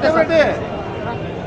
固めて。